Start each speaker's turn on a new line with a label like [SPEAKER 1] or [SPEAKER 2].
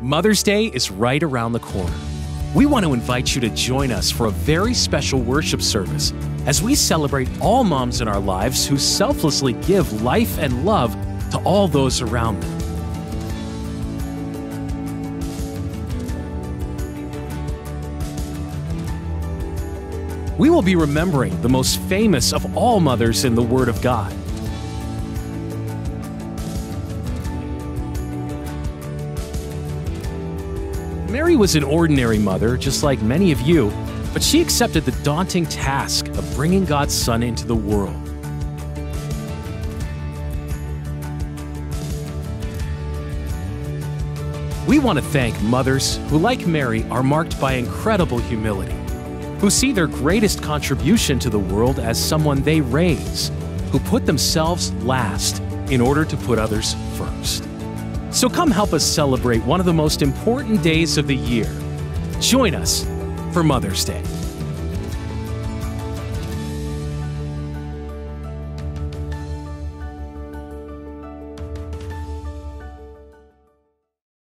[SPEAKER 1] Mother's Day is right around the corner. We want to invite you to join us for a very special worship service as we celebrate all moms in our lives who selflessly give life and love to all those around them. We will be remembering the most famous of all mothers in the Word of God. Mary was an ordinary mother, just like many of you, but she accepted the daunting task of bringing God's Son into the world. We want to thank mothers who, like Mary, are marked by incredible humility, who see their greatest contribution to the world as someone they raise, who put themselves last in order to put others first. So come help us celebrate one of the most important days of the year. Join us for Mother's Day.